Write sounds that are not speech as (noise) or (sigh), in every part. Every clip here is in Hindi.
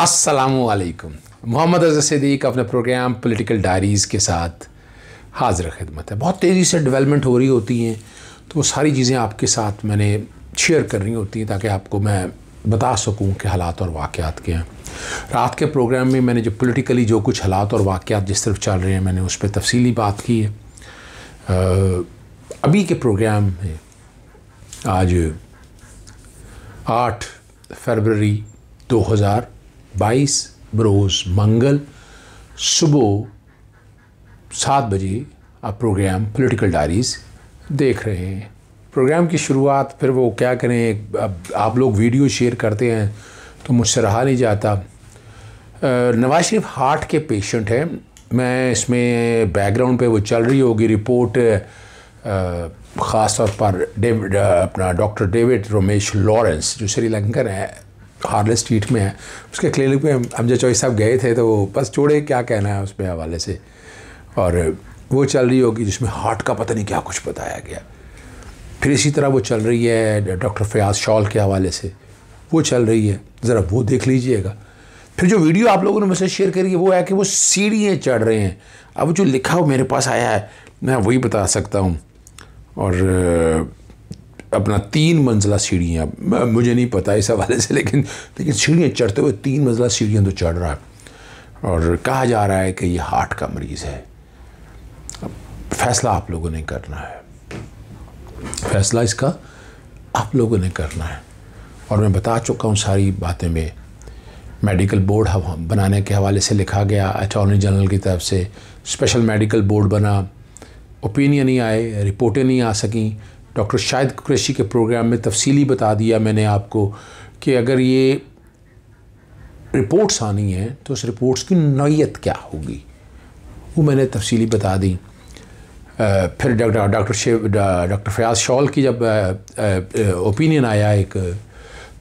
असलकुम मोहम्मद अजहर सदीक अपने प्रोग्राम पॉलिटिकल डायरीज़ के साथ हाजिर खिदमत है। बहुत तेज़ी से डेवलपमेंट हो रही होती हैं तो वो सारी चीज़ें आपके साथ मैंने शेयर करनी होती हैं ताकि आपको मैं बता सकूँ कि हालात और वाक़ात क्या हैं। रात के प्रोग्राम में मैंने जो पॉलिटिकली जो कुछ हालात और वाक़ात जिस तरफ़ चल रहे हैं, मैंने उस पर तफसीली बात की है। अभी के प्रोग्राम में आज आठ फरवरी 2022 बरोज़ मंगल, सुबह सात बजे आप प्रोग्राम पॉलिटिकल डायरीज़ देख रहे हैं। प्रोग्राम की शुरुआत फिर वो क्या करें, अब आप लोग वीडियो शेयर करते हैं तो मुझसे रहा नहीं जाता। नवाज़ शरीफ हार्ट के पेशेंट हैं। मैं इसमें बैकग्राउंड पे वो चल रही होगी रिपोर्ट ख़ास तौर पर डेविड अपना डॉक्टर डेविड रोमेश लॉरेंस, जो श्रीलंकन है। हार्ले स्ट्रीट में है। उसके क्लिनिक में अमजद चौधरी साहब गए थे तो वो बस छोड़े क्या कहना है उसमें हवाले से। और वो चल रही होगी जिसमें हार्ट का पता नहीं क्या कुछ बताया गया। फिर इसी तरह वो चल रही है, डॉक्टर फयाज शॉल के हवाले से। वो चल रही है। ज़रा वो देख लीजिएगा। फिर जो वीडियो आप लोगों ने मुझसे शेयर करी है, वो है कि वो सीढ़ियाँ चढ़ रहे हैं। अब जो लिखा हो मेरे पास आया है, मैं वही बता सकता हूँ। और अपना तीन मंजिला सीढ़ियाँ। मुझे नहीं पता इस हवाले से, लेकिन लेकिन सीढ़ियाँ चढ़ते हुए तीन मंजिला सीढ़ियाँ तो चढ़ रहा है। और कहा जा रहा है कि ये हार्ट का मरीज़ है। फैसला आप लोगों ने करना है। फैसला इसका आप लोगों ने करना है। और मैं बता चुका हूँ सारी बातें में। मेडिकल बोर्ड बनाने के हवाले से लिखा गया, अटॉर्नी जनरल की तरफ़ से। स्पेशल मेडिकल बोर्ड बना। ओपिनियन ही आए, रिपोर्टें नहीं आ सकें। डॉक्टर शाहिद कुरैशी के प्रोग्राम में तफसीली बता दिया मैंने आपको कि अगर ये रिपोर्ट्स आनी हैं तो उस रिपोर्ट्स की नौीयत क्या होगी? वो मैंने तफसीली बता दी। फिर डॉक्टर शेव डॉक्टर फयाज शॉल की जब ओपिनियन आया एक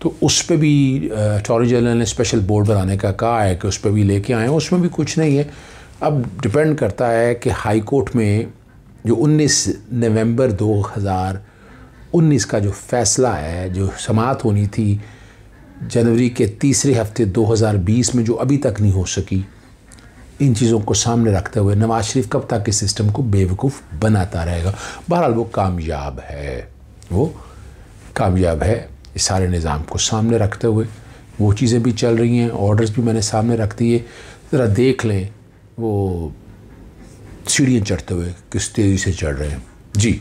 तो उस पर भी अटॉर्नी जनरल ने स्पेशल बोर्ड बनाने का कहा है कि उस पर भी लेके आए उसमें भी कुछ नहीं है। अब डिपेंड करता है कि हाई कोर्ट में जो 19 नवंबर 2019 का जो फ़ैसला है, जो समात होनी थी, जनवरी के तीसरे हफ़्ते 2020 में जो अभी तक नहीं हो सकी, इन चीज़ों को सामने रखते हुए नवाज़ शरीफ कब तक इस सिस्टम को बेवकूफ़ बनाता रहेगा? बहरहाल वो कामयाब है, वो कामयाब है, इस सारे निज़ाम को सामने रखते हुए। वो चीज़ें भी चल रही हैं, ऑर्डर्स भी मैंने सामने रख दिए। ज़रा देख लें, वो सीढ़ियाँ चढ़ते हुए किस तेज़ी से चढ़ रहे हैं? जी।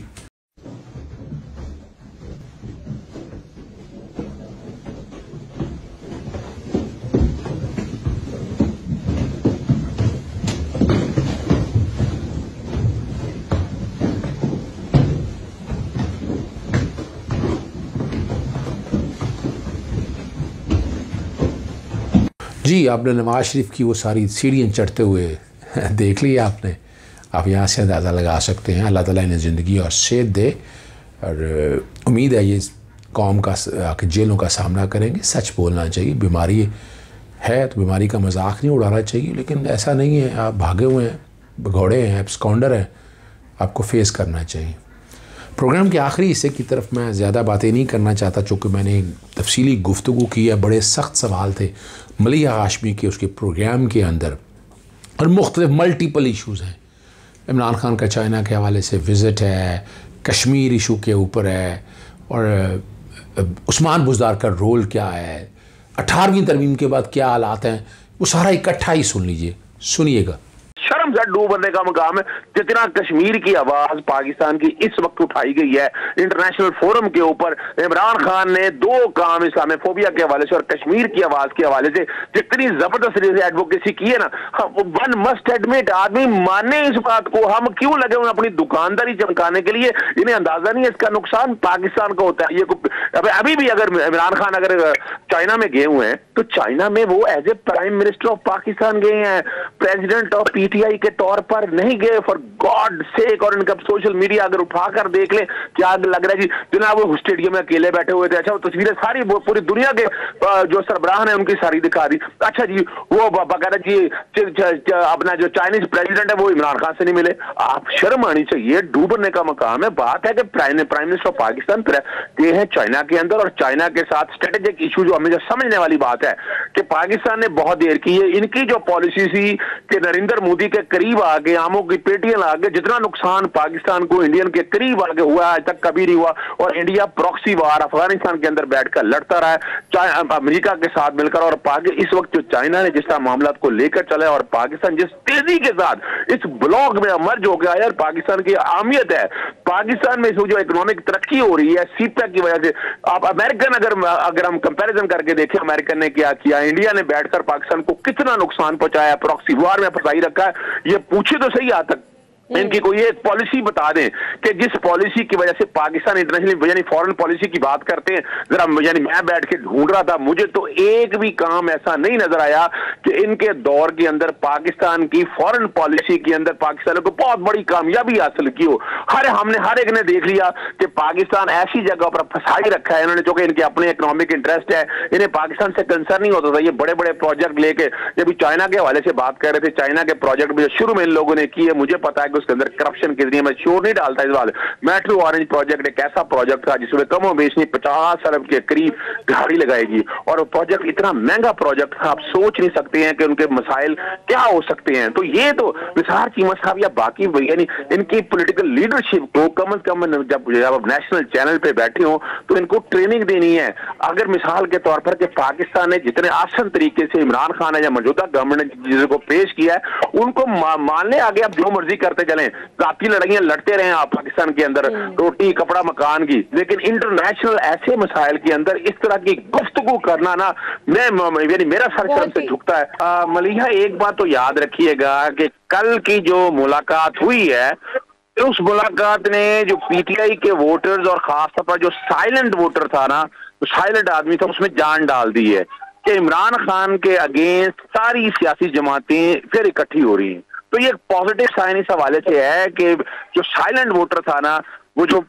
जी, आपने नवाज़ शरीफ की वो सारी सीढ़ियाँ चढ़ते हुए (laughs) देख लिया आपने। आप यहाँ से अंदाज़ा लगा सकते हैं। अल्लाह ताला इन्हें ज़िंदगी और सेहत दे और उम्मीद है ये कौम का जेलों का सामना करेंगे। सच बोलना चाहिए, बीमारी है तो बीमारी का मज़ाक नहीं उड़ाना चाहिए, लेकिन ऐसा नहीं है। आप भागे हुए हैं, भगौड़े हैं आप स्कॉन्डर हैं, आपको फेस करना चाहिए। प्रोग्राम के आखिरी हिस्से की तरफ़ मैं ज़्यादा बातें नहीं करना चाहता, चूँकि मैंने तफसीली गुफ्तु की है, बड़े सख्त सवाल थे मलिया हाशमी के उसके प्रोग्राम के अंदर। और मुख्तलिफ़ मल्टीपल इशूज़ हैं। इमरान खान का चाइना के हवाले से विज़िट है, कश्मीर इशू के ऊपर है, और उस्मान बुजदार का रोल क्या है, अठारहवीं तरमीम के बाद क्या हालात हैं, वो सारा इकट्ठा ही सुन लीजिए, सुनिएगा। शर्म से डूब बनने का मुकाम है। जितना कश्मीर की आवाज़ पाकिस्तान की इस वक्त उठाई गई है इंटरनेशनल फोरम के ऊपर, इमरान खान ने दो काम इस्लामोफोबिया के हवाले से और कश्मीर की आवाज़ के हवाले से जितनी ज़बरदस्त एडवोकेसी की है ना वन मस्ट एडमिट आदमी माने इस बात को, हम क्यों लगे हुए अपनी दुकानदारी चमकाने के लिए? इन्हें अंदाज़ा नहीं है इसका नुकसान पाकिस्तान को होता है। ये अभी भी अगर इमरान खान अगर चाइना में गए हुए हैं तो चाइना में वो as a prime minister of Pakistan गए हैं। प्रेसिडेंट ऑफ़ पीटीआई के तौर पर नहीं गए फॉर गॉड सेक और इनका सोशल मीडिया अगर उठाकर देख ले, क्या लग रहा है जी? जनाब, वो स्टेडियम में अकेले बैठे हुए थे। अच्छा वो तस्वीरें सारी पूरी दुनिया के जो सरबराह है उनकी सारी दिखा दी। अच्छा जी, वो बकायदा जी अपना जो चाइनीज़ प्रेसिडेंट है, वो इमरान खान से नहीं मिले। आप शर्म आनी चाहिए, डूबने का मकाम है। बात है कि prime prime minister of Pakistan ये है चाइना के अंदर, और चाइना के साथ स्ट्रेटेजिक इशू जो हमें जो समझने वाली बात है, कि पाकिस्तान ने बहुत देर की है। इनकी जो पॉलिसी थी कि नरेंद्र मोदी के करीब आगे, आमों की पेटियाँ आगे जितना नुकसान पाकिस्तान को, इंडियन के करीब आगे हुआ आज तक कभी नहीं हुआ। और इंडिया प्रॉक्सी वार अफ़गानिस्तान के अंदर बैठकर लड़ता रहा है। अमेरिका के साथ मिलकर और इस वक्त जो चाइना ने जिस तरह मामला को लेकर चला और पाकिस्तान जिस तेज़ी के साथ, इस ब्लॉक में अमर्ज हो गया यार, पाकिस्तान की अहमियत है। पाकिस्तान में जो इकोनॉमिक तरक्की हो रही है सीपैक की वजह से। आप अमेरिकन अगर अगर हम कंपैरिजन करके देखें, अमेरिकन ने क्या किया, इंडिया ने बैठकर पाकिस्तान को कितना नुकसान पहुँचाया प्रॉक्सी वार में फंसाई रखा ये पूछे तो सही आतंक तक। इनकी कोई एक पॉलिसी बता दें कि जिस पॉलिसी की वजह से पाकिस्तान इंटरनेशनल यानी फॉरेन पॉलिसी की बात करते हैं, जरा यानी मैं बैठ के ढूंढ रहा था, मुझे तो एक भी काम ऐसा नहीं नज़र आया कि इनके दौर के अंदर पाकिस्तान की फॉरेन पॉलिसी के अंदर पाकिस्तान को बहुत बड़ी कामयाबी हासिल की हो। हर हमने, हर एक ने देख लिया कि पाकिस्तान ऐसी जगह पर फंसाई रखा है, इन्होंने चूँकि इनके अपने इकोनॉमिक इंटरेस्ट है, इन्हें पाकिस्तान से कंसर्न नहीं होता था। ये बड़े बड़े प्रोजेक्ट लेके जब चाइना के हवाले से बात कर रहे थे। चाइना के प्रोजेक्ट में शुरू में इन लोगों ने किए, मुझे पता है उसके अंदर करप्शन के ज़रिए मैं शोर नहीं डालता इस बात मेट्रो ऑरेंज प्रोजेक्ट एक ऐसा प्रोजेक्ट था जिसमें कम नहीं पचास अरब के करीब गाड़ी लगाएगी। और प्रोजेक्ट इतना महँगा प्रोजेक्ट था, आप सोच नहीं सकते हैं कि उनके मसाइल क्या हो सकते हैं। तो ये तो निसार चीमा साहब या बाकी यानी इनकी पोलिटिकल लीडरशिप को कम अज कम जब जब आप नेशनल चैनल पे बैठे हो तो इनको ट्रेनिंग देनी है। अगर मिसाल के तौर पर कि पाकिस्तान ने जितने आसन तरीके से इमरान खान है या मौजूदा गवर्नमेंट ने जिसको पेश किया है, उनको मानने आगे आप जो मर्ज़ी करते चलें। जाती लड़ाइयाँ लड़ते रहे आप पाकिस्तान के अंदर हम्म। रोटी कपड़ा मकान की। लेकिन इंटरनेशनल ऐसे मसाइल के अंदर इस तरह की गुफ्तगु करना ना मैं यानी मेरा सर शर्म से झुकता है। मलिहा एक बात तो याद रखिएगा कि कल की जो मुलाकात हुई है उस मुलाकात ने जो पीटीआई के वोटर्स और खासतौर पर जो साइलेंट वोटर था ना जो साइलेंट आदमी था उसमें जान डाल दी है कि इमरान खान के अगेंस्ट सारी सियासी जमातें फिर इकट्ठी हो रही हैं। तो ये पॉजिटिव साइन इस हवाले से है कि जो साइलेंट वोटर था ना, वो जो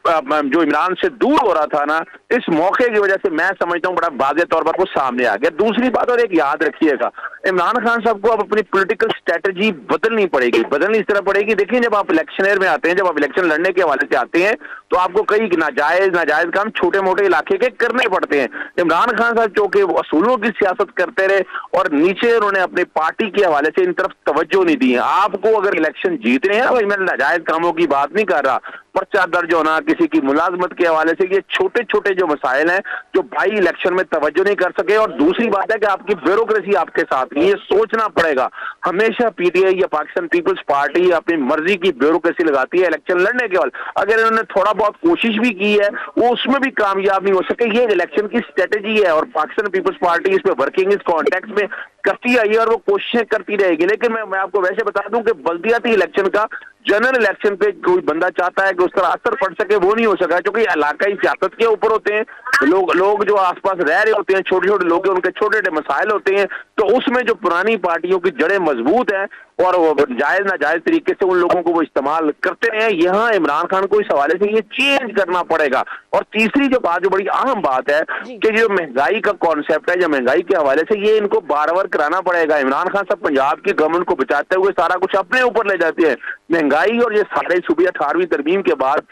जो इमरान से दूर हो रहा था ना, इस मौके की वजह से मैं समझता हूँ बड़ा वाजे तौर पर वो सामने आ गया। दूसरी बात और एक याद रखिएगा इमरान खान साहब को अब अपनी पॉलिटिकल स्ट्रेटजी बदलनी पड़ेगी। बदलनी इस तरह पड़ेगी। देखिए, जब आप इलेक्शन में आते हैं, जब आप इलेक्शन लड़ने के हवाले से आते हैं तो आपको कई नाजायज नाजायज काम छोटे मोटे इलाके के करने पड़ते हैं। इमरान खान साहब चौके असूलों की सियासत करते रहे और नीचे उन्होंने अपनी पार्टी के हवाले से इन तरफ़ तवज्जो नहीं दी है। आपको अगर इलेक्शन जीतने हैं, भाई, मैं नाजायज कामों की बात नहीं कर रहा। पर्चा दर्ज होना, किसी की मुलाजमत के हवाले से, ये छोटे छोटे जो मसाइल हैं, जो भाई इलेक्शन में तवज्जो नहीं कर सके। और दूसरी बात है कि आपकी ब्यूरोक्रेसी आपके साथ ये सोचना पड़ेगा। हमेशा पीटीआई या पाकिस्तान पीपल्स पार्टी अपनी मर्ज़ी की ब्यूरोक्रेसी लगाती है इलेक्शन लड़ने के बाद। अगर इन्होंने थोड़ा बहुत कोशिश भी की है, वो उसमें भी कामयाब नहीं हो सके। ये इलेक्शन की स्ट्रेटेजी है और पाकिस्तान पीपल्स पार्टी इस पर वर्किंग इस कॉन्टेक्ट में करती आई है और वो कोशिशें करती रहेगी। लेकिन मैं मैं आपको वैसे बता दूँ कि बल्दियाती इलेक्शन का जनरल इलेक्शन पे कोई बंदा चाहता है कि उस तरह असर पड़ सके, वो नहीं हो सका, क्योंकि इलाकाई सियासत के ऊपर होते हैं। लोग लोग जो आसपास रह रहे होते हैं छोटे छोटे लोग उनके छोटे छोटे मसाइल होते हैं तो उसमें जो पुरानी पार्टियों की जड़ें मज़बूत हैं और जायज़ ना जायज़ तरीके से उन लोगों को वो इस्तेमाल करते हैं। यहाँ इमरान खान को इस हवाले से ये चेंज करना पड़ेगा। और तीसरी जो बात जो बड़ी अहम बात है कि जो महँगाई का कॉन्सेप्ट है या महँगाई के हवाले से ये इनको बार बार कराना पड़ेगा। इमरान खान साहब पंजाब की गवर्नमेंट को बचाते हुए सारा कुछ अपने ऊपर ले जाते हैं। महँगाई और ये सारे सूबे अठारहवीं तरमीम के बाद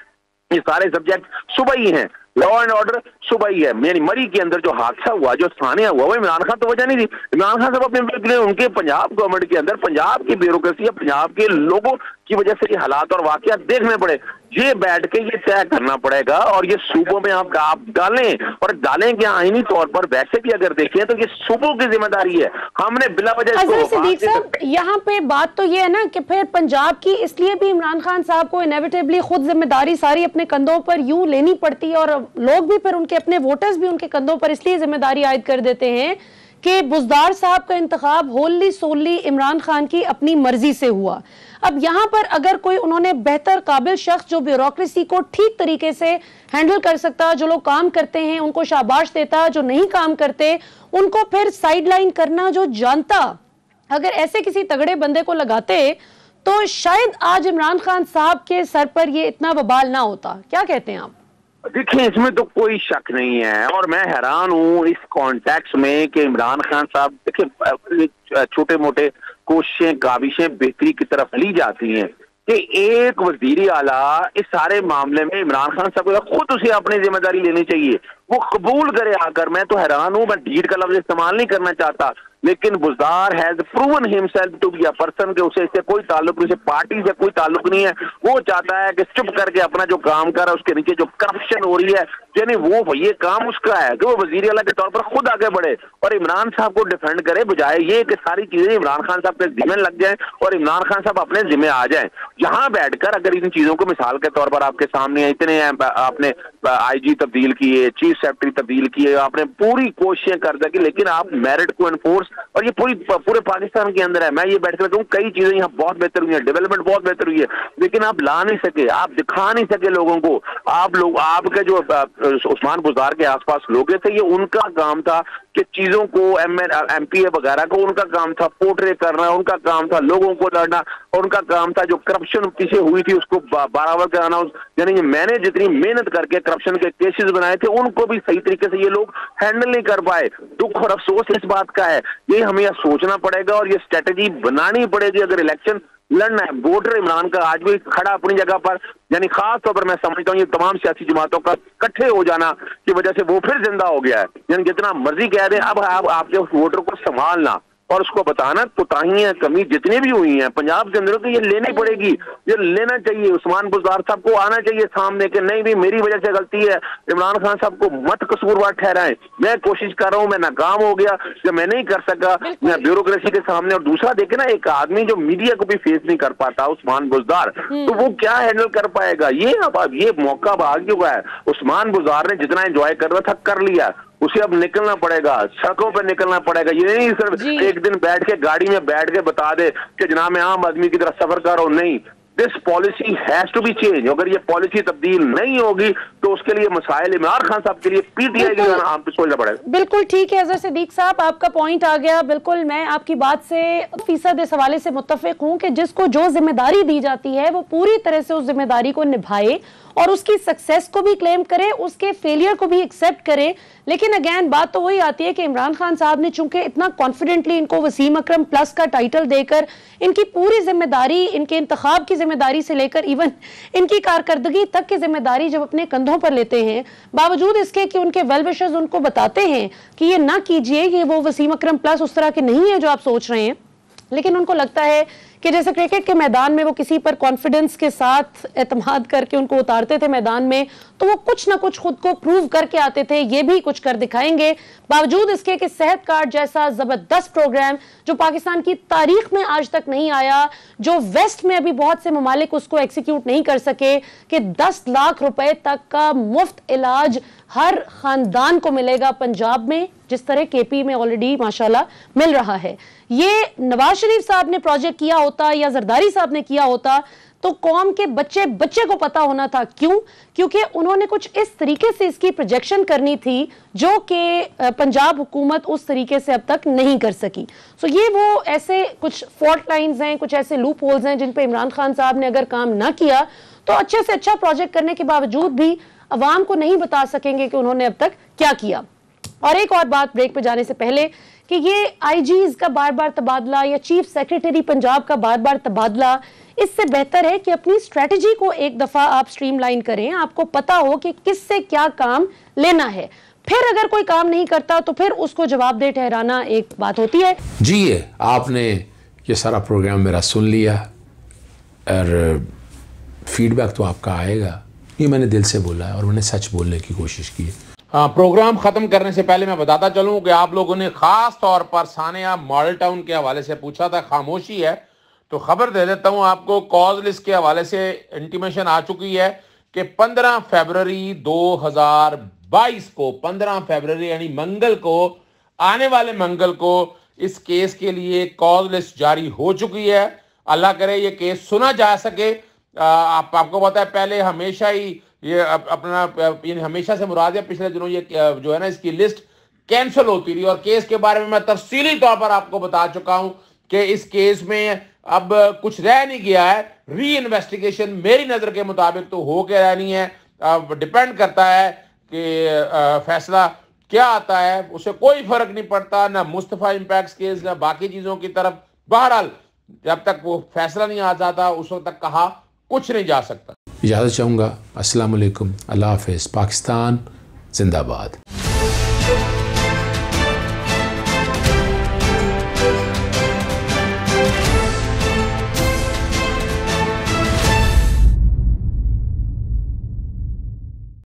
ये सारे सब्जेक्ट सुबह ही हैं। लॉ एंड ऑर्डर सुबह ही है। यानी मरी के अंदर जो हादसा हुआ, जो थाना हुआ, वो इमरान खान तो वजह नहीं थी। इमरान खान साहब अपने उनके पंजाब गवर्नमेंट के अंदर, पंजाब की ब्यूरोक्रेसी या पंजाब के लोगों की वजह से ये हालात और वाकत देखने पड़े। ये बैठ के ये तय करना पड़ेगा और ये सूबों में आप आप डालें और डालें क्या आईनी तौर पर वैसे भी अगर देखें तो ये सूबों की ज़िम्मेदारी है। हमने बिला वजह यहाँ पे बात तो ये है ना कि फिर पंजाब की इसलिए भी इमरान खान साहब को इनेविटेबली खुद ज़िम्मेदारी सारी अपने कंधों पर यूँ लेनी पड़ती है और लोग भी फिर उनके अपने वोटर्स भी उनके कंधों पर इसलिए ज़िम्मेदारी आयद कर देते हैं कि बुजदार साहब का इंतखब होली सोली इमरान खान की अपनी मर्ज़ी से हुआ। अब यहाँ पर अगर कोई उन्होंने बेहतर काबिल शख्स जो ब्यूरोक्रेसी को ठीक तरीके से हैंडल कर सकता, जो लोग काम करते हैं, उनको शाबाश देता, जो नहीं काम करते, उनको फिर साइडलाइन करना जो जानता, अगर ऐसे किसी तगड़े बंदे को लगाते तो शायद आज इमरान खान साहब के सर पर यह इतना बबाल ना होता। क्या कहते हैं आप? देखिए इसमें तो कोई शक नहीं है और मैं हैरान हूँ इस कॉन्टेक्स्ट में कि इमरान खान साहब, देखिए छोटे मोटे कोशिशें काविशें बेहतरी की तरफ़ ली जाती हैं कि एक वज़ीर आला इस सारे मामले में इमरान खान साहब को खुद उसे अपनी ज़िम्मेदारी लेनी चाहिए। वो कबूल करे आकर, मैं तो हैरान हूँ, मैं ढीठ का लफ्ज इस्तेमाल नहीं करना चाहता। लेकिन Buzdar has proven himself to be a person के उसे इससे कोई ताल्लुक नहीं पार्टी से कोई ताल्लुक नहीं है। वो चाहता है कि चुप करके अपना जो काम कर रहा है, उसके नीचे जो करप्शन हो रही है यानी वो ये काम उसका है कि वो वज़ीर अला के तौर पर खुद आगे बढ़े और इमरान साहब को डिफेंड करे, बजाय ये कि सारी चीज़ें इमरान खान साहब के जिम्मे लग जाए और इमरान खान साहब अपने जिम्मे आ जाए। जहाँ बैठकर अगर इन चीज़ों को मिसाल के तौर पर आपके सामने इतने आपने आईजी तब्दील किए चीफ सेक्रेटरी तब्दील किए, आपने पूरी कोशिशें कर सकी, लेकिन आप मेरिट को एनफोर्स और ये पूरी पूरे पाकिस्तान के अंदर है। मैं ये बैठ कर कहूँ, कई चीज़ें यहाँ बहुत बेहतर हुई है डेवलपमेंट बहुत बेहतर हुई है, लेकिन आप ला नहीं सके, आप दिखा नहीं सके लोगों को। आप लोग, आपके जो उस्मान बुजार के आसपास लोग थे, ये उनका काम था कि चीज़ों को एम एम पी ए वगैरह को, उनका काम था पोर्ट्रे करना, उनका काम था लोगों को लड़ना, और उनका काम था जो करप्शन पीछे हुई थी उसको बराबर कराना यानी मैंने जितनी मेहनत करके करप्शन के केसेस बनाए थे, उनको भी सही तरीके से ये लोग हैंडल नहीं कर पाए। दुख और अफसोस इस बात का है। ये हमें यह सोचना पड़ेगा और ये स्ट्रेटेजी बनानी पड़ेगी अगर इलेक्शन लड़ना है वोटर इमरान का, आज भी खड़ा अपनी जगह पर। यानी खास तौर पर मैं समझता हूँ, ये तमाम सियासी जमातों का इकट्ठे हो जाना की वजह से वो फिर ज़िंदा हो गया है। यानी जितना मर्ज़ी कह रहे हैं अब आप आपके वोटर को संभालना। और उसको बताना कोताहियाँ कमी जितनी भी हुई हैं पंजाब के अंदर तो ये लेनी पड़ेगी। ये लेना चाहिए। उस्मान बुजदार साहब को आना चाहिए सामने के नहीं भी मेरी वजह से गलती है। इमरान खान साहब को मत कसूरवार ठहराएँ। मैं कोशिश कर रहा हूँ मैं नाकाम हो गया कि मैं नहीं कर सका। मैं ब्यूरोक्रेसी के सामने और दूसरा देखे ना एक आदमी जो मीडिया को भी फेस नहीं कर पाता उस्मान बुजदार तो वो क्या हैंडल कर पाएगा? ये अब ये मौका भाग चुका है। उस्मान बुजदार ने जितना एंजॉय कर रहा था कर लिया। उसे अब निकलना पड़ेगा सड़कों पर निकलना पड़ेगा। ये नहीं सिर्फ़ एक दिन बैठ के गाड़ी में बैठ के बता दे कि जनाब मैं आम आदमी की तरह सफ़र कर रहा हूँ। नहीं this policy has to be change अगर ये पॉलिसी तब्दील नहीं होगी तो उसके लिए मसाइल इमरान खान साहब के लिए पीटीआई के आम पे सोचना पड़ेगा। बिल्कुल ठीक है अजहर सिद्दीक साहब आपका पॉइंट आ गया। बिल्कुल मैं आपकी बात से फ़ीसद इस हवाले से मुतफिक हूँ कि जिसको जो ज़िम्मेदारी दी जाती है वो पूरी तरह से उस ज़िम्मेदारी को निभाए और उसकी सक्सेस को भी क्लेम करे उसके फेलियर को भी एक्सेप्ट करे। लेकिन अगेन बात तो वही आती है कि इमरान खान साहब ने चूँकि इतना कॉन्फिडेंटली इनको वसीम अक्रम प्लस का टाइटल देकर इनकी पूरी ज़िम्मेदारी, इनके इंतखाब की ज़िम्मेदारी से लेकर इवन इनकी कारकर्दगी तक की ज़िम्मेदारी जब अपने कंधों पर लेते हैं, बावजूद इसके कि उनके वेल विशर्स उनको बताते हैं कि ये ना कीजिए, ये वो वसीम अक्रम प्लस उस तरह के नहीं है जो आप सोच रहे हैं। लेकिन उनको लगता है कि जैसे क्रिकेट के मैदान में वो किसी पर कॉन्फिडेंस के साथ एतमाद करके उनको उतारते थे मैदान में तो वो कुछ ना कुछ खुद को प्रूव करके आते थे, ये भी कुछ कर दिखाएँगे। बावजूद इसके कि सेहत कार्ड जैसा ज़बरदस्त प्रोग्राम जो पाकिस्तान की तारीख में आज तक नहीं आया, जो वेस्ट में अभी बहुत से ममालिक उसको एग्जीक्यूट नहीं कर सके, कि दस लाख रुपए तक का मुफ़्त इलाज हर खानदान को मिलेगा पंजाब में, जिस तरह केपी में ऑलरेडी माशाल्लाह मिल रहा है। ये नवाज़ शरीफ साहब ने प्रोजेक्ट किया होता या जरदारी साहब ने किया होता तो कौम के बच्चे बच्चे को पता होना था। क्यों? क्योंकि उन्होंने कुछ इस तरीके से इसकी प्रोजेक्शन करनी थी, जो कि पंजाब हुकूमत उस तरीके से अब तक नहीं कर सकी। सो ये वो ऐसे कुछ फॉल्ट लाइंस हैं, कुछ ऐसे लूप होल्स हैं, जिन पे इमरान खान साहब ने अगर काम ना किया तो अच्छे से अच्छा प्रोजेक्ट करने के बावजूद भी अवाम को नहीं बता सकेंगे कि उन्होंने अब तक क्या किया। और एक और बात ब्रेक पे जाने से पहले कि ये आईजीज का बार बार तबादला या चीफ सेक्रेटरी पंजाब का बार बार तबादला, इससे बेहतर है कि अपनी स्ट्रेटजी को एक दफ़ा आप स्ट्रीमलाइन करें। आपको पता हो कि किससे क्या काम लेना है। फिर अगर कोई काम नहीं करता तो फिर उसको जवाब दे ठहराना एक बात होती है। जी ये, आपने ये सारा प्रोग्राम मेरा सुन लिया, और फीडबैक तो आपका आएगा। ये मैंने दिल से बोला और मैंने सच बोलने की कोशिश की हाँ। प्रोग्राम खत्म करने से पहले मैं बताता चलूँ कि आप लोगों ने खास तौर पर सानिया मॉडल टाउन के हवाले से पूछा था, खामोशी है तो खबर दे देता हूँ आपको कॉज लिस्ट के हवाले से इंटीमेशन आ चुकी है कि 15 फरवरी 2022 को 15 फरवरी यानी मंगल को, आने वाले मंगल को इस केस के लिए कॉज लिस्ट जारी हो चुकी है। अल्लाह करे ये केस सुना जा सके। आप, आपको पता है, पहले हमेशा ही ये अपना हमेशा से मुराद है, पिछले दिनों ये जो है ना, इसकी लिस्ट कैंसिल होती रही और केस के बारे में मैं तफसीली तौर पर आपको बता चुका हूँ कि इस केस में अब कुछ रह नहीं गया है। री इन्वेस्टिगेशन मेरी नज़र के मुताबिक तो हो के रहनी है। अब डिपेंड करता है कि फैसला क्या आता है, उसे कोई फ़र्क नहीं पड़ता, ना मुस्तफ़ा इम्पैक्ट केस ना बाकी चीज़ों की तरफ़। बहरहाल, जब तक वो फैसला नहीं आ जाता, उस वक्त तक कहा कुछ नहीं जा सकता। इजाज़त चाहूँगा। असलकम अल्लाह हाफ़ पाकिस्तान जिंदाबाद।